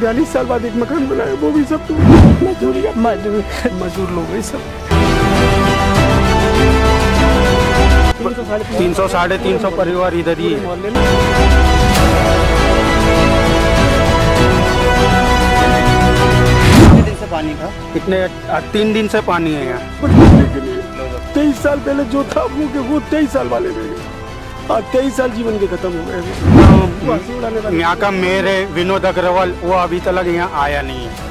में बयालीस साल बाद एक मकान बनाया वो भी सब मजदूरी मजदूर। मजदूर लोग हैं सब। तीन सौ साढ़े तीन सौ परिवार इधर ही है। मोहल्ले में कितने दिन से पानी था? कितने तीन दिन से पानी है यहाँ। के लिए तेईस साल पहले जो था वो वो तेईस साल वाले रह आज तेईस साल जीवन के खत्म हो गए हैं। यहाँ का मेयर है विनोद अग्रवाल वो अभी तक यहाँ आया नहीं है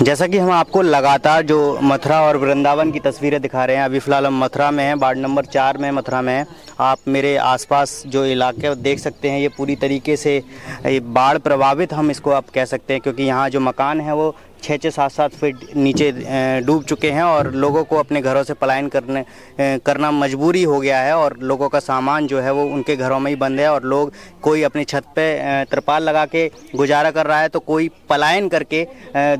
जैसा कि हम आपको लगातार जो मथुरा और वृंदावन की तस्वीरें दिखा रहे हैं अभी फ़िलहाल हम मथुरा में हैं वार्ड नंबर चार में मथुरा में हैं आप मेरे आसपास जो इलाके देख सकते हैं, ये पूरी तरीके से बाढ़ प्रभावित हम इसको आप कह सकते हैं, क्योंकि यहाँ जो मकान है, वो छः छः सात सात फीट नीचे डूब चुके हैं और लोगों को अपने घरों से पलायन करने करना मजबूरी हो गया है और लोगों का सामान जो है, वो उनके घरों में ही बंद है और लोग कोई अपनी छत पे त्रिपाल लगा के गुजारा कर रहा है तो कोई पलायन करके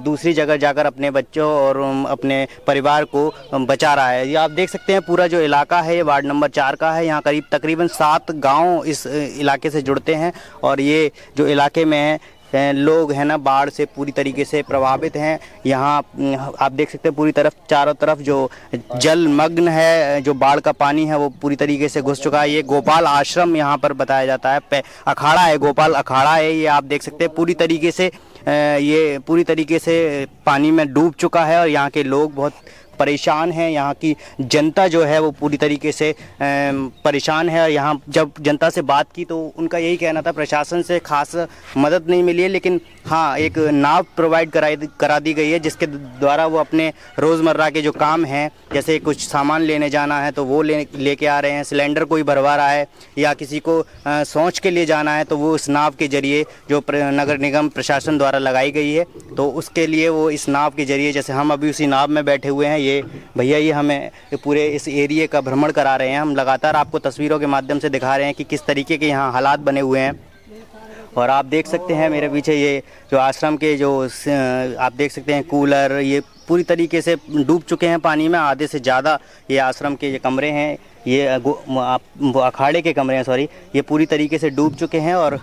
दूसरी जगह जाकर अपने बच्चों और अपने परिवार को बचा रहा है। ये आप देख सकते हैं, पूरा जो इलाका है, ये वार्ड नंबर चार का है, यहाँ करीब, तकरीबन सात गाँव इस इलाके से जुड़ते हैं और ये जो इलाके में है लोग हैं ना, बाढ़ से पूरी तरीके से प्रभावित हैं। यहाँ आप देख सकते हैं पूरी तरफ़, चारों तरफ़ जो जलमग्न है, जो बाढ़ का पानी है, वो पूरी तरीके से घुस चुका है। ये गोपाल आश्रम यहाँ पर बताया जाता है अखाड़ा है, गोपाल अखाड़ा है, ये आप देख सकते हैं पूरी तरीके से ये पूरी तरीके से पानी में डूब चुका है और यहाँ के लोग बहुत परेशान हैं, यहाँ की जनता जो है वो पूरी तरीके से परेशान है और यहाँ जब जनता से बात की तो उनका यही कहना था, प्रशासन से खास मदद नहीं मिली है, लेकिन हाँ एक नाव प्रोवाइड कराई, करा दी गई है, जिसके द्वारा वो अपने रोज़मर्रा के जो काम हैं, जैसे कुछ सामान लेने जाना है तो वो ले, लेके आ रहे हैं, सिलेंडर कोई भरवा रहा है या किसी को सोच के लिए जाना है तो वो इस नाव के ज़रिए जो नगर निगम प्रशासन द्वारा लगाई गई है तो उसके लिए वो इस नाव के ज़रिए, जैसे हम अभी उसी नाव में बैठे हुए हैं ये भैया, ये हमें पूरे इस एरिए का भ्रमण करा रहे हैं। हम लगातार आपको तस्वीरों के माध्यम से दिखा रहे हैं कि किस तरीके के यहाँ हालात बने हुए हैं। और आप देख सकते हैं मेरे पीछे ये जो आश्रम के जो आप देख सकते हैं कूलर, ये पूरी तरीके से डूब चुके हैं पानी में, आधे से ज़्यादा ये आश्रम के ये कमरे हैं। ये अखाड़े के कमरे हैं सॉरी ये पूरी तरीके से डूब चुके हैं और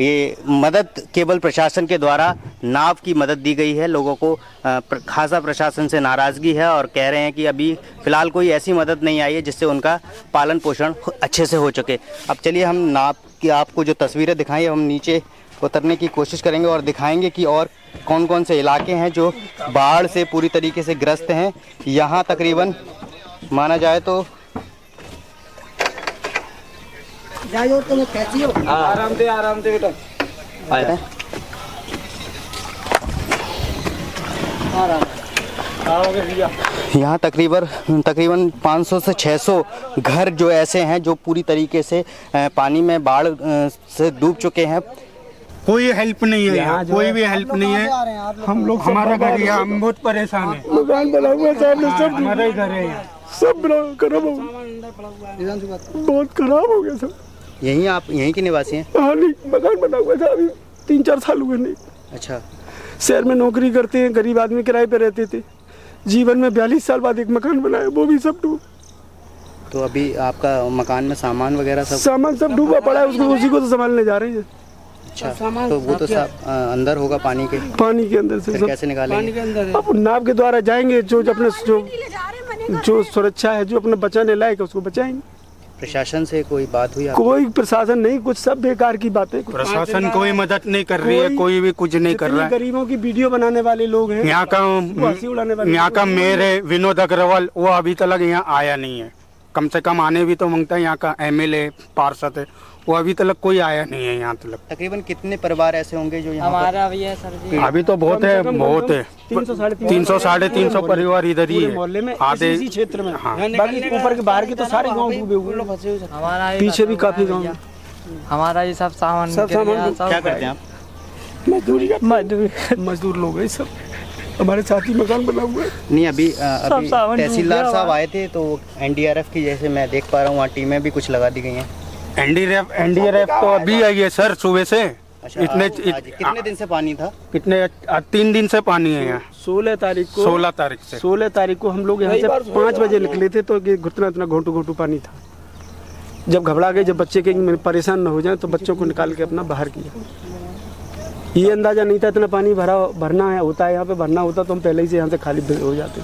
ये मदद केवल प्रशासन के द्वारा नाव की मदद दी गई है। लोगों को खासा प्रशासन से नाराज़गी है और कह रहे हैं कि अभी फ़िलहाल कोई ऐसी मदद नहीं आई है जिससे उनका पालन पोषण अच्छे से हो चुके। अब चलिए हम नाव की, आपको जो तस्वीरें दिखाई हम नीचे उतरने की कोशिश करेंगे और दिखाएँगे कि और कौन कौन से इलाके हैं जो बाढ़ से पूरी तरीके से ग्रस्त हैं। यहाँ तकरीबन माना जाए तो आराम से आराम से बेटा। आया यहाँ तकरीबन तकरीबन 500 से 600 घर जो ऐसे हैं जो पूरी तरीके से पानी में बाढ़ से डूब चुके हैं। कोई हेल्प नहीं है यहाँ कोई भी हेल्प नहीं है। हम लोग हमारा घर यहाँ हम बहुत परेशान है। मकान बना हुआ है सामने सब हमारा ही घर है सब खराब हो गया बहुत खराब हो गया सब। यहीं आप यहीं के निवासी हैं? हाँ नहीं मकान बना हुआ था अभी तीन चार साल हुए नहीं। अच्छा। शहर में नौकरी करते हैं गरीब आदमी किराए पे रहते थे। जीवन में बयालीस साल बाद एक मकान बनाया वो भी सब डूब। तो अभी आपका मकान में सामान वगैरह सब सामान सब डूबा पड़ा है उसको उसी को तो संभालने जा रहे हैं। अच्छा तो वो तो सब अंदर होगा पानी के। पानी के अंदर से सब कैसे निकालेंगे? अब नाव के द्वारा जाएँगे जो जो अपने जो जो सुरक्षा है जो अपने बचाने लायक है उसको बचाएँगे। प्रशासन से कोई बात हुई आपकी? कोई प्रशासन नहीं कुछ सब बेकार की बातें प्रशासन कोई मदद नहीं कर रही है कोई- भी कुछ नहीं कर रहा है। गरीबों की वीडियो बनाने वाले लोग हैं यहाँ का यहाँ का मेयर है विनोद अग्रवाल वो अभी तक यहाँ आया नहीं है। कम से कम आने भी तो माँगता है यहाँ का एमएलए पार्षद है वो अभी तक कोई आया नहीं है यहाँ तक तकरीबन कितने परिवार ऐसे होंगे जो यहाँ हमारा भी है सर जी। अभी तो बहुत है बहुत है। तीन सौ साढ़े तीन सौ परिवार इधर ही है। मोहल्ले में आधे क्षेत्र में। हाँ। बाकी ऊपर के बाहर के तो सारे गाँव डूबे हुए हमारा पीछे भी काफ़ी हैं गाँव। हमारा ये सब सामान सब सामान क्या करते हैं आप? मजदूरी मजदूर मजदूर लोग हैं सब। हमारे साथ ही मकान बना हुआ है। नहीं अभी तहसीलदार साहब आए थे तो एनडीआरएफ की जैसे मैं देख पा रहा हूँ वहाँ टीमें भी कुछ लगा दी गई हैं। एनडीआरएफ एनडीआरएफ तो अभी आई है सर सुबह से। अच्छा इतने इत, कितने दिन से पानी था? कितने आ, तीन दिन से पानी है यहाँ। सोलह तारीख को सोलह तारीख से। सोलह तारीख को हम लोग यहाँ से पाँच बजे निकले थे तो घुटना इतना घोटू घोटू पानी था। जब घबरा गए जब बच्चे के परेशान न हो जाए तो बच्चों को निकाल के अपना बाहर किया। ये अंदाज़ा नहीं था इतना पानी भरा भरना है होता है यहाँ पे भरना होता तो हम पहले ही से यहाँ से खाली हो जाते।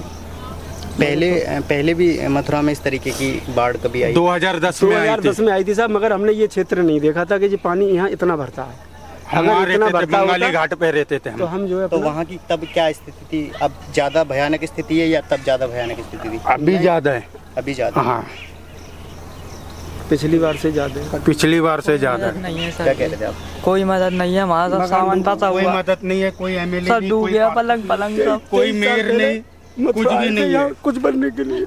पहले पहले भी मथुरा में इस तरीके की बाढ़ कभी आई? 2010 दो में आई हज़ार थी दस में आई थी साहब मगर हमने ये क्षेत्र नहीं देखा था कि ये पानी यहाँ इतना भरता है। वहाँ अगर इतना भरता बंगाली घाट पे रहते थे तो हम हम जो है तो वहाँ की तब क्या स्थिति थी? अब ज़्यादा भयानक स्थिति है या तब ज़्यादा भयानक स्थिति थी? अभी ज़्यादा है। अभी ज़्यादा हाँ। पिछली बार से ज़्यादा पिछली बार से ज़्यादा है। नहीं है क्या कह रहे थे आप? कोई मदद नहीं है हमारा सब सामान फंसा कोई मदद नहीं है कोई एमएलए डूब गया पलंग पलंग सब। कोई मेयर नहीं। कुछ भी नहीं यहाँ है। कुछ बनने के लिए।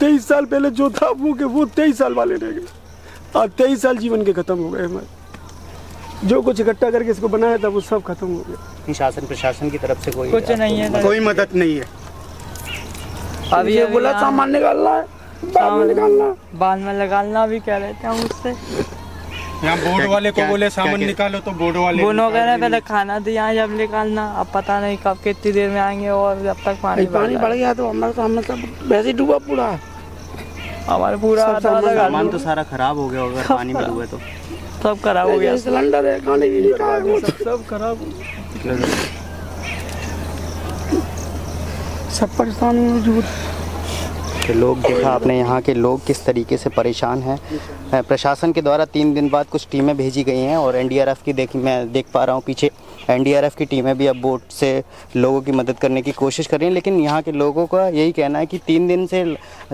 तेईस साल पहले जो था वो के वो तेईस साल वाले रह गए। आज तेईस साल जीवन के खत्म हो गए हमारे। जो कुछ इकट्ठा करके इसको बनाया था वो सब खत्म हो गया। शासन प्रशासन की तरफ़ से कोई कुछ नहीं है कोई मदद नहीं है। अब ये बोला सामान निकालना है बाद में निकालना बाद में निकालना भी कह रहे थे हम उससे। यहाँ बोर्ड वाले को बोले सामान निकालो तो बोर्ड वाले दोनों कह रहे पहले खाना दिया जब निकालना अब पता नहीं कब कितनी देर में आएँगे और जब तक पानी पानी बढ़ गया तो हमारे सामने सब वैसे डूबा पूरा। हमारे पूरा सामान- तो सारा खराब हो गया अगर पानी में डूबे तो। सब खराब हो गया। सिलेंडर है खाने की है, सब सब खराब हो गया। सब परेशानी मौजूद तो लोग देखा आपने यहाँ के लोग किस तरीके से परेशान हैं। प्रशासन के द्वारा तीन दिन बाद कुछ टीमें भेजी गई हैं और एनडीआरएफ की देख, मैं देख पा रहा हूँ पीछे एनडीआरएफ की टीमें भी अब बोट से लोगों की मदद करने की कोशिश कर रही हैं, लेकिन यहाँ के लोगों का यही कहना है कि तीन दिन से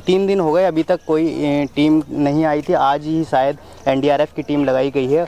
तीन दिन हो गए, अभी तक कोई टीम नहीं आई थी, आज ही शायद एनडीआरएफ की टीम लगाई गई है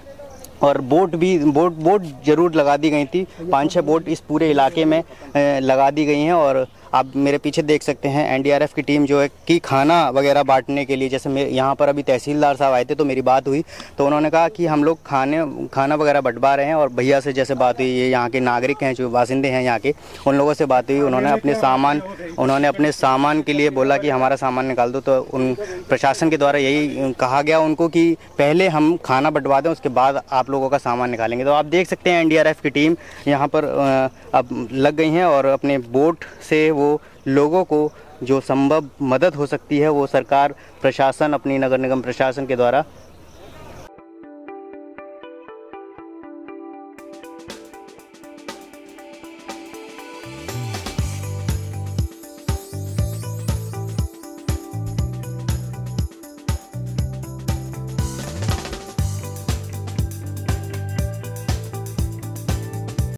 और बोट भी, बोट बोट ज़रूर लगा दी गई थी, पाँच छः बोट इस पूरे इलाके में लगा दी गई हैं और आप मेरे पीछे देख सकते हैं एनडीआरएफ की टीम जो है कि खाना वगैरह बांटने के लिए जैसे मैं यहाँ पर अभी तहसीलदार साहब आए थे तो मेरी बात हुई तो उन्होंने कहा कि हम लोग खाने खाना वगैरह बंटवा रहे हैं और भैया से जैसे बात हुई ये यहाँ के नागरिक हैं जो बासिंदे हैं यहाँ के उन लोगों से बात हुई उन्होंने अपने सामान उन्होंने अपने सामान के लिए बोला कि हमारा सामान निकाल दो तो उन प्रशासन के द्वारा यही कहा गया उनको कि पहले हम खाना बंटवा दें उसके बाद आप लोगों का सामान निकालेंगे। तो आप देख सकते हैं एनडीआरएफ की टीम यहाँ पर अब लग गई हैं और अपने बोट से वो लोगों को जो संभव मदद हो सकती है, वो सरकार, प्रशासन, अपनी नगर निगम प्रशासन के द्वारा